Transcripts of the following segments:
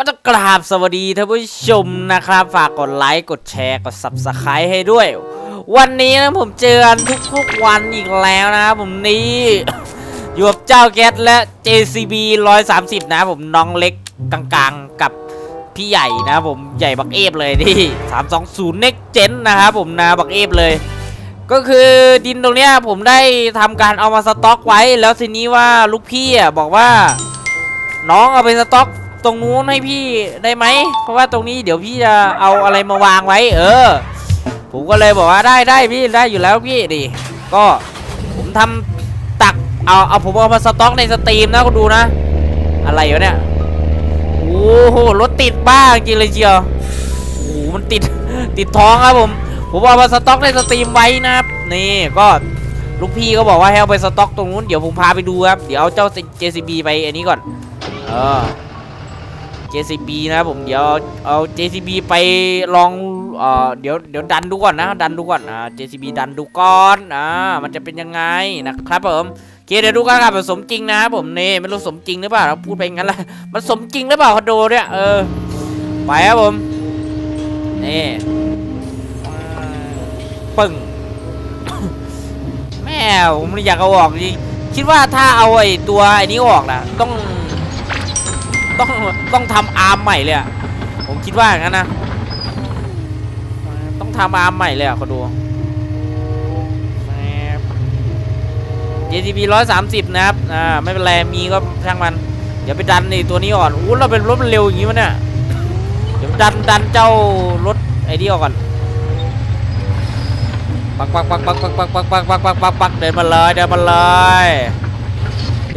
ก็จะกราบสวัสดีท่านผู้ชมนะครับ ฝากกดไลค์กดแชร์กด subscribe ให้ด้วย วันนี้นะผมเจอกันทุกๆวันอีกแล้วนะครับผมนี่ อยู่กับเจ้าแก๊สและ JCB 130 นะครับผมน้องเล็กกลางๆกับพี่ใหญ่นะผมใหญ่บักเอฟเลยที่ 320 Next Gen นะครับผมนะบักเอฟเลย ก็คือดินตรงเนี้ยผมได้ทำการเอามาสต็อกไว้ แล้วทีนี้ว่าลูกพี่อะบอกว่า น้องเอาไปสต็อก ตรงนู้นให้พี่ได้ไหม เพราะว่าตรงนี้เดี๋ยวพี่จะเอาอะไรมาวางไว้ เออ ผมก็เลยบอกว่าได้ได้พี่ได้อยู่แล้วพี่ดิ ก็ผมทำตักเอาเอาผมเอามาสต็อกใน stream นะคุณดูนะ อะไรอยู่เนี่ย โอ้โหรถติดบ้าจริงเลยเชียวโอ้โหมันติดติดท้องครับผม ผมเอามาสต็อกใน stream ไว้นะครับนี่ก็ลูกพี่ก็บอกว่าให้เอาไปสต็อกตรงนู้นเดี๋ยวผมพาไปดูครับ เดี๋ยวเอาเจ้า JCB ไปอันนี้ก่อน เออ JCB นะครับผมเดี๋ยวเอา JCB ไปลองเอ่อเดี๋ยวเดี๋ยวดันดูก่อนนะ ดันดูก่อนอ่า JCB ดันดูก่อนอ่ามันจะเป็นยังไงนะครับผมเคเดี๋ยวดูกันครับสมจริงนะครับผมนี่ไม่รู้สมจริงหรือเปล่าเราพูดไปงั้นแหละมันสมจริงหรือเปล่าคอนโดเนี่ยเออไปครับผมนี่ปึ้งแม่ผมอยากเอาออกจริงคิดว่าถ้าเอาไอ้ตัวไอ้นี้ออกนะต้อง ต้องต้องทำอาร์มใหม่เลยอะผมคิดว่าอย่างนั้นนะ ต้องทำอาร์มใหม่เลยอะขอดู JTB 130 นะครับ อ่า ไม่เป็นไร มีก็ช่างมัน เดี๋ยวไปดันไอ้ตัวนี้ก่อนอู้เราเป็นรถมันเร็วอย่างงี้วะเนี่ย เดี๋ยวดันดันเจ้ารถไอ้นี่ออกก่อน ปักปักปักปักปักปักปักปักปักปักปักปักเดินมาเลยเดินมาเลย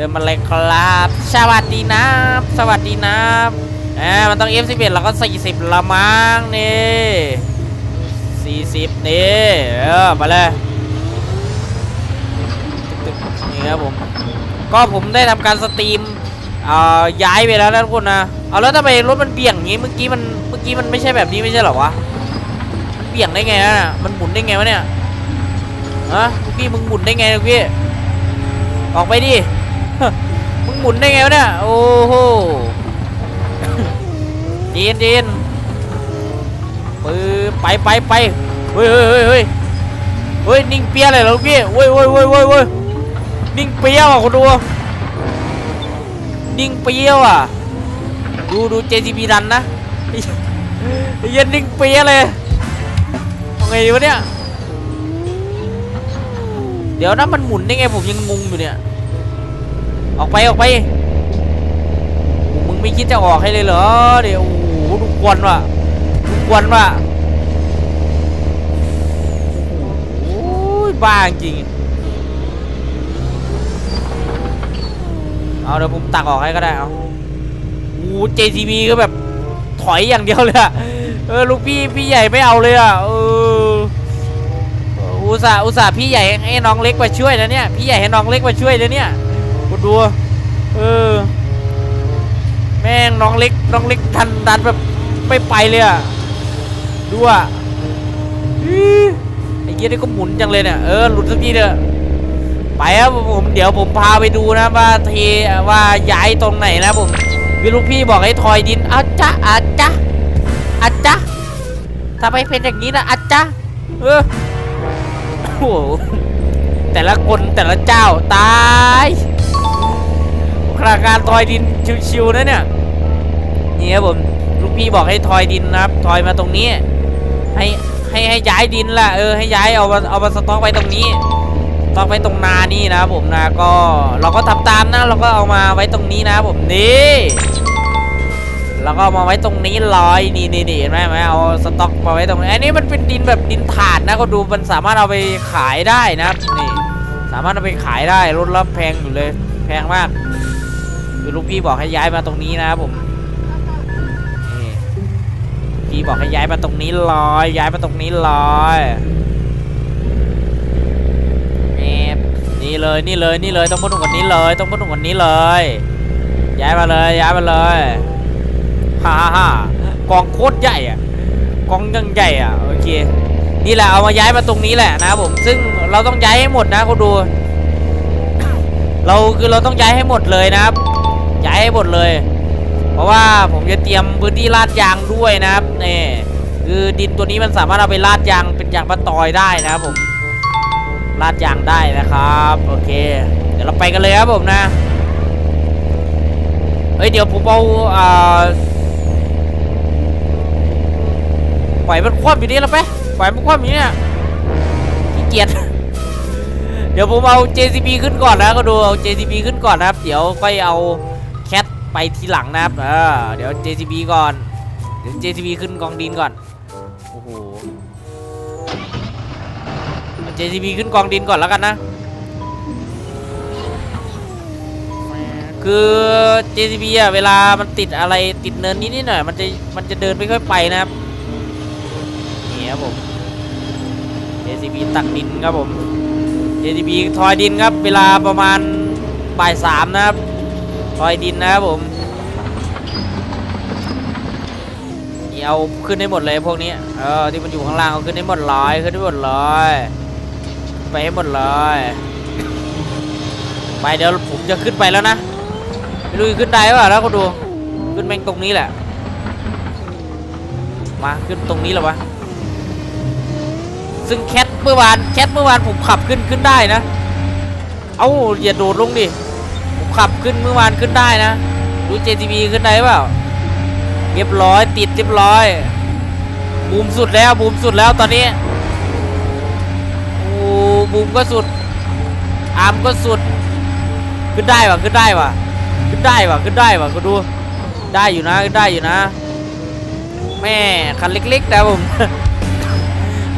ดินมาเลยครับ สวัสดีนะสวัสดีนะแหมมันต้อง F11 แล้วก็ 40 ละมั้งนี่40 นี่ เออ มาเลยนี่ครับผม ก็ผมได้ทำการสตรีมเอ่อย้ายไปแล้วนะทุกคนนะเอาแล้วทำไมรถมันเบี่ยงอย่างงี้เมื่อกี้มันเมื่อกี้มันไม่ใช่แบบนี้ไม่ใช่หรอวะมันเบี่ยงได้ไงนะมันหมุนได้ไงวะเนี่ยฮะลูกพี่มึงหมุนได้ไงกพี่ออกไปดิ มึงหมุนได้ไงวะเนี่ย โอ้โหจีนจีนปืไปไปไปเฮ้ยเฮ้ยเฮ้ยเฮ้ยเฮ้ยนิ่งเปียเลยเหรอพี่เฮ้ยเฮ้ยเฮ้ยเฮ้ยเฮ้ยนิ่งเปียว่ะคุณดูนิ่งเปียวอะดูดู JCB ดันนะไอ้ไอ้เฮ้ยันนิ่งเปียเลยทำไงดีวะเนี่ยเดี๋ยวนะมันหมุนได้ไงผมยังงงอยู่เนี่ย ออกไปออกไปมึงไม่คิดจะออกให้เลยเหรอเดี๋ยวโอ้โหดูกวนว่ะดูกวนว่ะโอ้ยบ้าจริงเอาเดี๋ยวผมตักออกให้ก็ได้เอาโอ้ JCB ก็แบบถอยอย่างเดียวเลยอะเออลูกพี่พี่ใหญ่ไม่เอาเลยอะเอออุตส่าห์อุตส่าห์พี่ใหญ่ให้น้องเล็กมาช่วยนะเนี่ยพี่ใหญ่ให้น้องเล็กมาช่วยนะเนี่ย กูดูเออ แม่งน้องเล็กน้องเล็กทันดันแบบไม่ไปเลยอะดูอะอื้อไอ้เหี้ยนี่ก็หมุนจังเลยเนี่ยเออหลุดสักทีเถอะไปครับผมเดี๋ยวผมพาไปดูนะว่าเทว่าย้ายตรงไหนนะผมวิลูกพี่บอกให้ทอยดินอาจ้ะอาจ้ะอาจ้ะทำไมเป็นอย่างนี้นะอาจ้ะเออโอ้โหแต่ละคนแต่ละเจ้าตาย ขนาการทอยดินชิวๆนะเนี่ยนี่ครับผมลูกพี่บอกให้ทอยดินนะครับทอยมาตรงนี้ ให้ให้ให้ย้ายดินละเออให้ย้ายเอามาเอามาสต็อกไว้ตรงนี้สต็อกไว้ตรงนานี่นะครับผมนะก็เราก็ทำตามนะเราก็เอามาไว้ตรงนี้นะครับผมนี่แล้วก็ามาไว้ตรงนี้ลอยนี่นี่นี่เห็นไหมไหมเอาสต็อกมาไว้ตรงนี้อันนี้มันเป็นดินแบบดินถาดนะก็ดูมันสามารถเอาไปขายได้นะครับนี่สามารถเอาไปขายได้รถรับแพงอยู่เลยแพงมาก คือลูกพี่บอกให้ย้ายมาตรงนี้นะครับผมพี่บอกให้ย้ายมาตรงนี้ลอย ย้ายมาตรงนี้ลอยนี่นี่เลยนี่เลยนี่เลยต้องพูดถึงวันนี้เลย ต้องพูดถึงวันนี้เลย ย้ายมาเลย ย้ายมาเลยฮ่าฮ่าฮ่ากองโคตรใหญ่อะกองยังใหญ่อะโอเคนี่แหละเอามาย้ายมาตรงนี้แหละนะครับผมซึ่งเราต้องย้ายให้หมดนะคุณดู เราคือเราต้องย้ายให้หมดเลยนะครับ ย้ายให้หมดเลย เพราะว่าผมจะเตรียมพื้นที่ลาดยางด้วยนะครับนี่คือดินตัวนี้มันสามารถเอาไปลาดยางเป็นยางมะตอยได้นะครับผมลาดยางได้นะครับโอเค เดี๋ยวเราไปกันเลยครับผมนะเฮ้ยเดี๋ยวผมเอาอ่าปล่อยมันคว่ำอยู่นี่แล้วไปปล่อยมันคว่ำอยู่เนี่ยขี้เกียจเดี๋ยวผมเอา JCB ขึ้นก่อนนะก็ดูเอา JCB ขึ้นก่อนนะครับ เดี๋ยวค่อยเอา ไปทีหลังนะครับเออเดี๋ยว JCB ก่อน เดี๋ยว JCB ขึ้นกองดินก่อน โอ้โห JCB ขึ้นกองดินก่อนแล้วกันนะ คือ JCB อะเวลามันติดอะไรติดเนินนิดนิดหน่อยมันจะมันจะเดินไม่ค่อยไปนะครับ นี่ครับผม JCB ตักดินครับผม JCB ทอยดินครับ เวลาประมาณบ่ายสามนะครับ ทอยดินนะครับผมนี่เอาขึ้นได้หมดเลยพวกนี้เออที่มันอยู่ข้างล่างเอาขึ้นได้หมดเลยขึ้นได้หมดเลยไปให้หมดเลยไปเดี๋ยวผมจะขึ้นไปแล้วนะไม่รู้จะขึ้นได้ป่ะแล้วก็ดูขึ้นแม่งตรงนี้แหละมาขึ้นตรงนี้หละวะซึ่งแคทเมื่อวานแคทเมื่อวานผมขับขึ้นขึ้นได้นะเอาอย่าโดดลงดิ ขับขึ้นเมื่อวานขึ้นได้นะดู JTB ขึ้นได้เปล่าเรียบร้อยติดเรียบร้อยบูมสุดแล้วบูมสุดแล้วตอนนี้โอ้บูมก็สุดอาร์มก็สุด ขึ้นได้ว่ะขึ้นได้ว่ะขึ้นได้ว่ะขึ้นได้ว่ะก็ดูได้อยู่นะขึ้นได้อยู่นะ แม่คันเล็กๆนะผม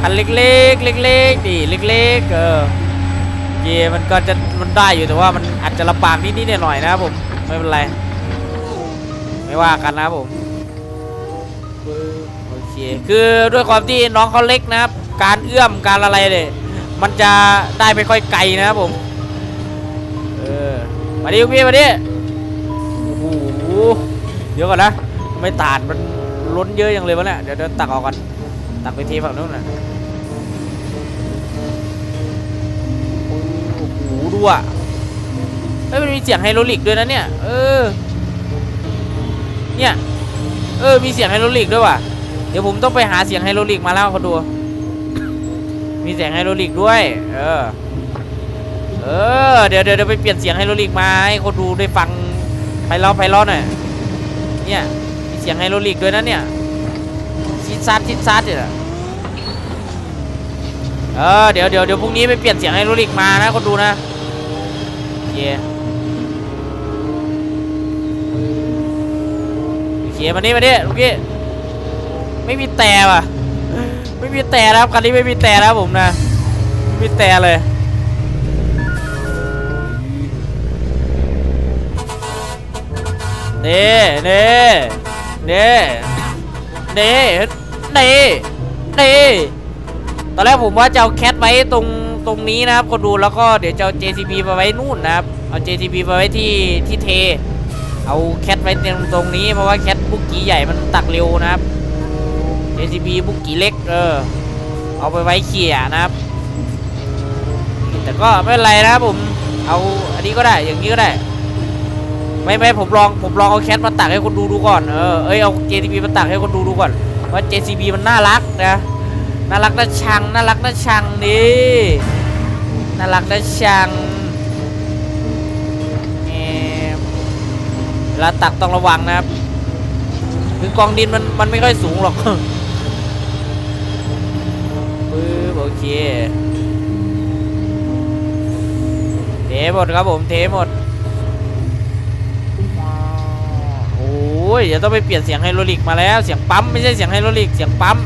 คันเล็กๆเล็กๆดิเล็กๆเออ เยมันก็จะมันได้อยู่แต่ว่ามันอาจจะลำบากนิดๆหน่อยๆนะครับผมไม่เป็นไร ไม่ว่ากันนะครับผมโอเคคือด้วยความที่น้องเขาเล็กนะครับ การเอื้อมการอะไรเลยมันจะได้ไม่ค่อยไกลนะครับผมเออมาดิพี่มาดิโอ้โหเดี๋ยวก่อนนะไม่ตานมันล้นเยอะอย่างเลยวะเนี่ยเดี๋ยวเดินตักออกก่อนตักไปทีฝั่งนู้นน่ะ โหดูอะเฮ้ยมันมีเสียงไฮโดรลิกด้วยนะเนี่ย เออ เนี่ย เออ มีเสียงไฮโดรลิกด้วยว่ะ เดี๋ยวผมต้องไปหาเสียงไฮโดรลิกมาแล้วเขาดู มีเสียงไฮโดรลิกด้วย เออ เออเดี๋ยวเดี๋ยวเดี๋ยวไปเปลี่ยนเสียงไฮโดรลิกมาให้คนดูได้ฟังไพเราะไพเราะหน่อย เนี่ย มีเสียงไฮโดรลิกด้วยนะเนี่ยชิดซัดชิดซัดเนี่ยเออเดี๋ยวเดี๋ยวเดี๋ยวพรุ่งนี้ไปเปลี่ยนเสียงไฮโดรลิกมานะคนดูนะ เคโอเคมานี่มานี่ลูกพี่ไม่มีแต่ว่ะไม่มีแต่นะครับคันนี้ไม่มีแต่นะครับผมนะไม่มีแต่เลยเน่เน่เน่เน่เน่เน่ตอนแรกผมว่าจะเอาแคทไว้ตรง ตรงนี้นะครับคนดูแล้วก็เดี๋ยวจะเอา JCB ไปไว้นู่นนะครับ เอา JCB ไปไว้ที่ที่เท เอาแคทไว้ตรงตรงนี้เพราะว่าแคทบุกกี้ใหญ่มันตักเร็วนะครับ JCB บุกกี้เล็กเออเอาไปไว้เขี่ยนะครับ แต่ก็ไม่เป็นไรนะครับผมเอาอันนี้ก็ได้อย่างนี้ก็ได้ ไม่ไม่ผมลองผมลองเอาแคทมาตักให้คนดูดูก่อนเออเอ้ยเอา JCB มาตักให้คนดูดูก่อนว่า JCB มันน่ารักนะ น่ารักน่าชังน่ารักน่าชังนี่น่ารักน่าชังแหมเวลาตักต้องระวังนะครับคือกองดินมันมันไม่ค่อยสูงหรอกปึ๊บโอเคเทหมดครับผมเทหมดโอ้ยเดี๋ยวต้องไปเปลี่ยนเสียงไฮโดรลิกมาแล้วเสียงปั๊มไม่ใช่เสียงไฮโดรลิกเสียงปั๊ม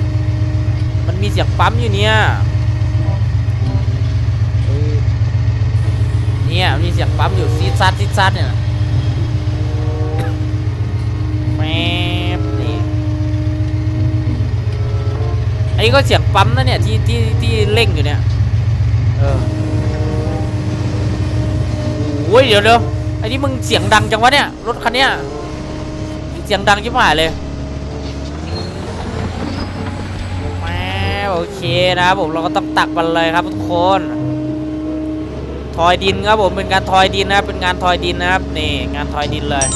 มันมีเสียงปั๊มอยู่เนี่ยเนี่ยมีเสียงปั๊มอยู่ซีดซัดซีดซัดเนี่ยแมบนี่อันนี้ก็เสียงปั๊มนะเนี่ยที่ที่ที่เร่งอยู่เนี่ยเออโอ้ยเดี๋ยวเดี๋ยวไอ้นี่มึงเสียงดังจังวะเนี่ยรถคันเนี้ยเสียงดังชิบหายเลย โอเคนะครับผมเราก็ต้องตักมันเลยครับทุกคนทอยดินครับผมเป็นการทอยดินนะเป็นงานทอยดินนะครับนี่งานทอยดินเลย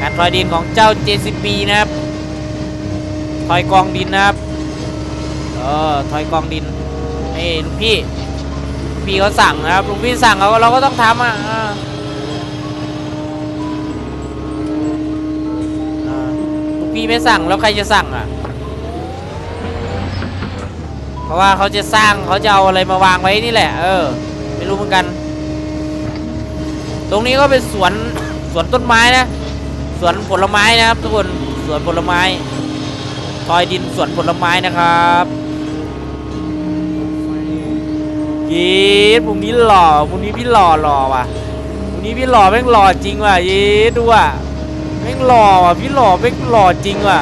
งารทอยดินของเจ้า JCB นะครับทอยกองดินนะครับเออทอยกองดินนี่ลุงพี่พี่เขาสั่งนะครับลุงพี่สั่งเราเราก็ต้องทำอะลุงพี่ไม่สั่งแล้วใครจะสั่งอะ เพราะว่าเขาจะสร้างเขาจะเอาอะไรมาวางไว้นี่แหละ เออ ไม่รู้เหมือนกัน ตรงนี้ก็เป็นสวนสวนต้นไม้นะ สวนผลไม้นะครับทุกคนสวนผลไม้ทอยดินสวนผลไม้นะครับยีดมุมนี้หล่อมุมนี้พี่หล่อหล่อว่ะมุมนี้พี่หล่อแม่งหล่อจริงว่ะยีดดูอะแม่งหล่อว่ะพี่หล่อแม่งหล่อจริงว่ะ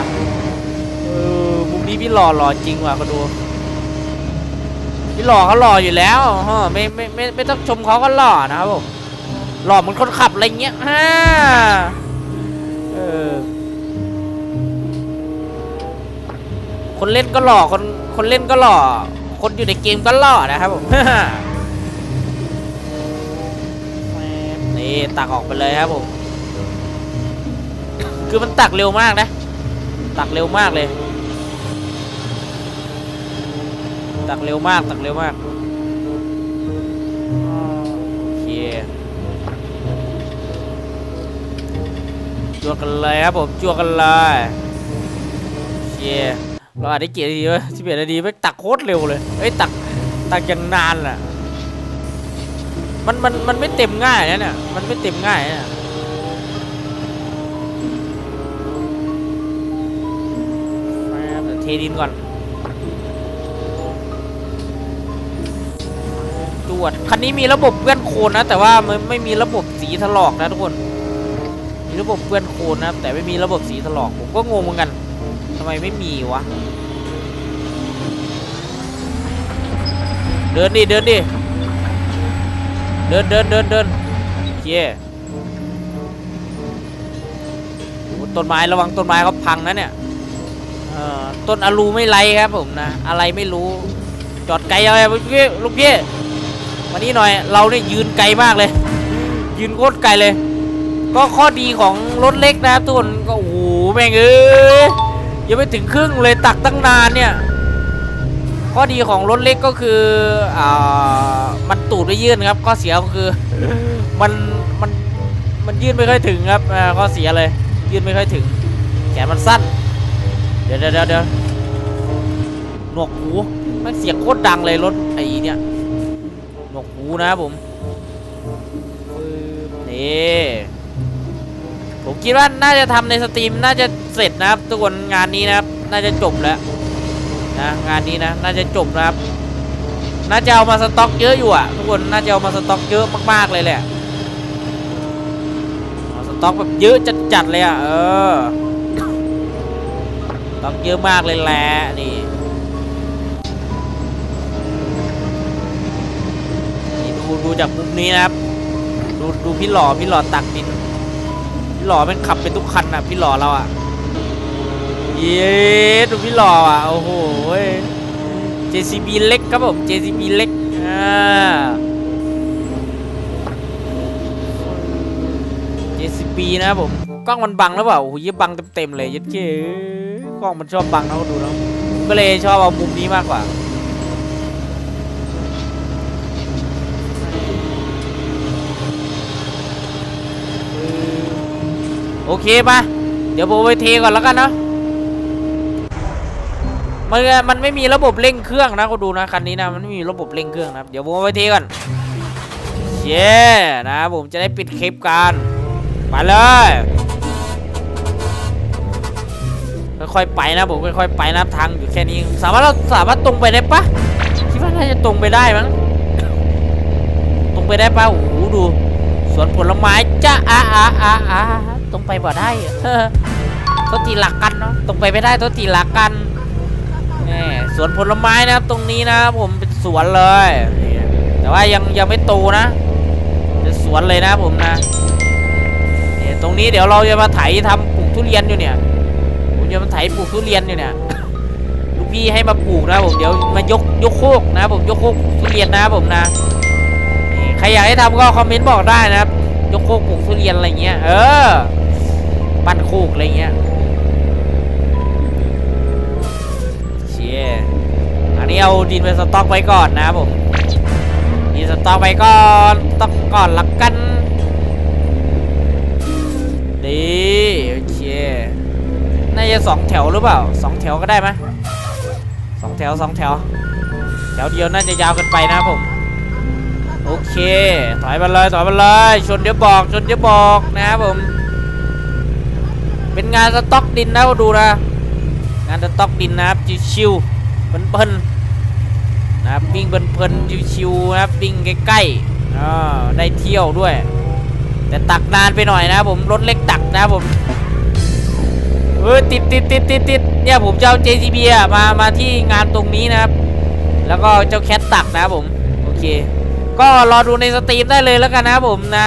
เออมุมนี้พี่หล่อหล่อจริงว่ะก็ดู พี่หล่อเขาหล่ออยู่แล้วฮะไม่ไม่ไม่ไม่ต้องชมเขาก็หล่อนะครับผมหล่อเหมือนคนขับอะไรเงี้ยฮ่าเออคนเล่นก็หล่อคนคนเล่นก็หล่อ คนอยู่ในเกมก็หล่อนะครับผมนี่ตักออกไปเลยครับผม คือมันตักเร็วมากนะ ตักเร็วมากเลย ตักเร็วมากตักเร็วมากโอเคจัวกันเลยครับผมจัวกันเลยโอเคเราอาจได้เกียรติดีวะสิบเอ็ดนาทีไม่ตักโคตรเร็วเลยเอ้ยตักตักอย่างนานแหละมันมันมันไม่เต็มง่ายนะเนี่ยมันไม่เต็มง่ายนะเทดินก่อน วดคันนี้มีระบบเปื้อนโคลนนะ แต่ว่ามันไม่มีระบบสีถลอกนะทุกคน มีระบบเปื้อนโคลนนะแต่ไม่มีระบบสีถลอกผมก็งงเหมือนกันทำไมไม่มีวะเดินดิเดินดิเดินเดินเดินเดินเคโอ้ต้นไม้ระวังต้นไม้เขาพังนะเนี่ยเออต้นอลูไม่ไรครับผมนะ อะไรไม่รู้จอดไกลอะไรลูกพี่ ลูกพี่มานี่หน่อยเราเนี่ยยืนไกลมากเลย ยืนโคตรไกลเลย ก็ข้อดีของรถเล็กนะครับทุกคนก็โอ้โหแม่งเอ้ยยังไม่ถึงครึ่งเลยตักตั้งนานเนี่ยข้อดีของรถเล็กก็คืออ่ามันตูดไม่ยื่นครับข้อเสียก็คือมันมันมันยื่นไม่ค่อยถึงครับอ่าข้อเสียเลยยื่นไม่ค่อยถึงแขนมันสั้น เดี๋ยวเดี๋ยวเดี๋ยวหนวกหูมันเสียงโคตรดังเลยรถไอ้ หนวกหูนะครับผมนี่ผมคิดว่าน่าจะทำใน stream น่าจะเสร็จนะครับทุกคนงานนี้นะครับ น่าจะจบแล้วนะงานนี้นะ น่าจะจบนะครับน่าจะเอามาสต็อกเยอะอยู่อะทุกคนน่าจะเอามาสต็อกเยอะมากๆเลยแหละเอาสต็อกแบบเยอะจัดๆเลยอะเออต้องเยอะมากเลยแหละนี่ จากมุมนี้นะครับ ดูดูพี่หล่อพี่หล่อตักดิน พี่หล่อมันขับเป็นทุกคันอะ พี่หล่อเราอะ เย้ดูพี่หล่ออะ โอ้โห JCB เล็กครับผม JCB เล็ก อ่า JCB นะครับผม กล้องมันบังหรือเปล่า โอ้โหยี่บังเต็มๆเลยยัดเก้กล้องมันชอบบังนะก็ดูนะก็เลยชอบเอามุมนี้มากกว่า โอเคมาเดี๋ยวผมไปเทก่อนแล้วกันเนาะมันมันไม่มีระบบเร่งเครื่องนะก็ดูนะคันนี้นะมันไม่มีระบบเร่งเครื่องนะเดี๋ยวผมไปเทก่อนเย้นะผมจะได้ปิดคลิปกันไปเลยค่อยๆไปนะผมค่อยๆไปนะทางอยู่แค่นี้ สามารถเราสามารถตรงไปได้ปะคิดว่าน่าจะตรงไปได้มั้งตรงไปได้ปะโอ้โหดูสวนผลไม้จ้าอ่าอ่าอ่าอ่า ตรงไปบ่ได้เฮ้อโทษทีหลักกันเนาะตรงไปไม่ได้โทษทีหลักกันแหมสวนผลไม้นะครับตรงนี้นะผมเป็นสวนเลย แต่ว่ายังยังไม่โตนะเป็นสวนเลยนะผมนะเนี่ยตรงนี้เดี๋ยวเราจะมาไถทำปลูกทุเรียนอยู่เนี่ยผมจะมาไถปลูกทุเรียนอยู่เนี่ยลูกพี่ให้มาปลูกนะผมเดี๋ยวมายกยกโคกนะ ผมยกโคกปลูกทุเรียนนะผมนะใครอยากให้ทำก็คอมเมนต์บอกได้นะครับยกโคกปลูกทุเรียนอะไรเงี้ยเออ ปั้นโคกอะไรเงี้ยเชี่ยอันนี้เอาดินไปสต็อกไว้ก่อนนะครับผมดินสต็อกไว้ก่อนต็อกก่อนละกันดีโอเคน่าจะสองแถวหรือเปล่าสองแถวก็ได้ไหมสองแถวสองแถวแถวเดียวน่าจะยาวเกินไปนะผมโอเค ถอยมาเลยถอยมาเลยชนเดี๋ยวบอกชนเดี๋ยวบอกนะครับผม เป็นงานสต็อกดินนะดูนะงานสต็อกดินนะครับชิวๆเพลินๆนะครับวิ่งเพลินๆชิวๆนะครับวิ่งใกล้ๆอ่าได้เที่ยวด้วย แต่ตักนานไปหน่อยนะผมรถเล็กตักนะผมเออติดติดติดติดติดเนี่ยผมจะเอา JCB อะมามาที่งานตรงนี้นะครับ แล้วก็เจ้า CAT ตักนะผม โอเค ก็รอดูใน stream ได้เลยแล้วกันนะผมนะ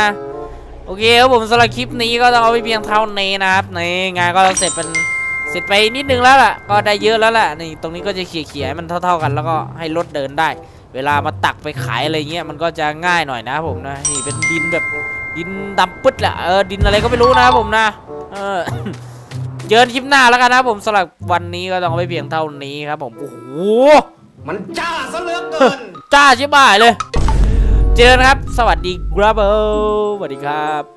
โอเคครับผมสำหรับคลิปนี้ก็ต้องเอาไปเพียงเท่านี้นะครับในงานก็เสร็จเป็นเสร็จไปนิดนึงแล้วล่ะ ก็ได้เยอะแล้วล่ะนี่ตรงนี้ก็จะเขี่ยๆให้มันเท่า ๆกัน แล้วก็ให้รถเดินได้ เวลามาตักไปขายอะไรเงี้ยมันก็จะง่ายหน่อยนะครับผมนะนี่เป็นดินแบบดินดำปึ๊ดแหละเออดินอะไรก็ไม่รู้นะครับผมนะเออเจอกันคลิปหน้าแล้วกันนะครับผมสำหรับวันนี้ก็ต้องเอาไปเพียงเท่านี้ครับผมโอ้โหมันจ้าซะเหลือเกินจ้าชิบหายเลย เจอกันครับ สวัสดีครับสวัสดีครับ